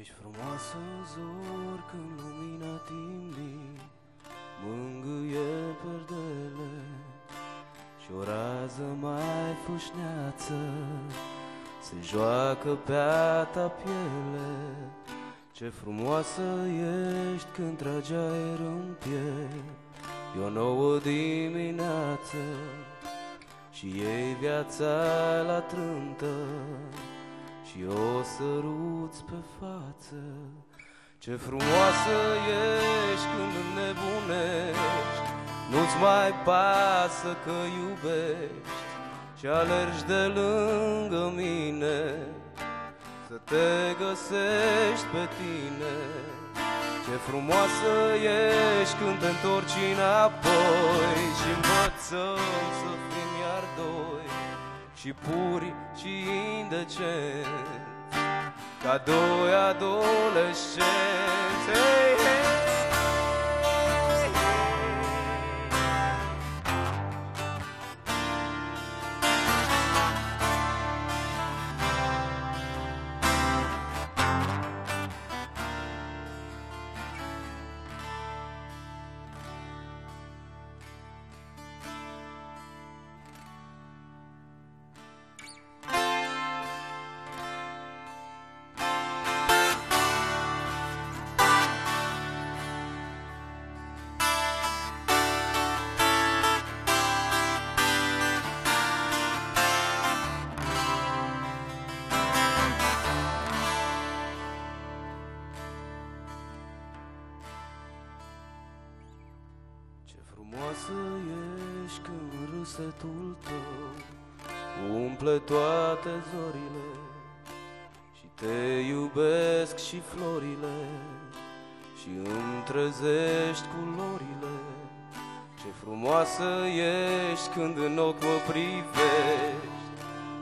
Ești frumoasă în zor când lumina timpii Mângâie perdele Și o rază mai fâșneață. Se joacă pe a ta piele Ce frumoasă ești când tragi aer în piept. E o nouă dimineață Și ei viața la trântă și o săruți pe față. Ce frumoasă ești când nebunești. Nu-ți mai pasă că iubești. Și alergi de lângă mine. Să te găsești pe tine. Ce frumoasă ești când te întorci înapoi. Și învățăm să fim iar doi și puri și indecenți Ca doi adolescenți frumoasă ești când râsetul tău Umple toate zorile Și te iubesc și florile Și îmi trezești culorile. Ce frumoasă ești când în ochi mă privești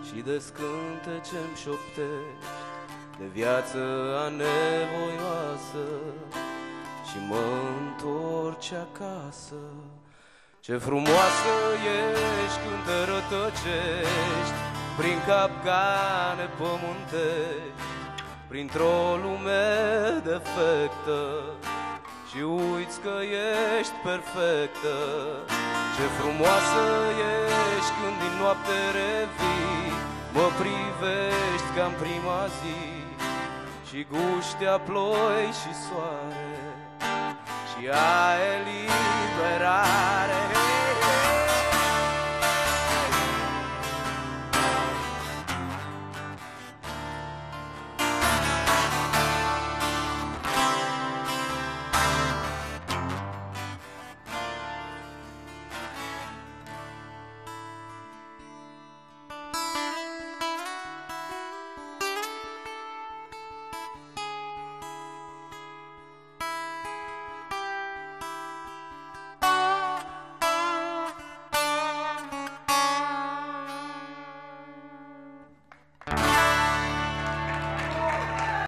Și de scântece-mi șoptești De viață anevoioasă și mă întorci acasă. Ce frumoasă ești când te rătăcești. Prin capcane pământești. Printr-o lume defectă. Și uiți că ești perfectă. Ce frumoasă ești când din noapte revii. Mă privești ca în prima zi. Și guștea ploi și soare și aer liberat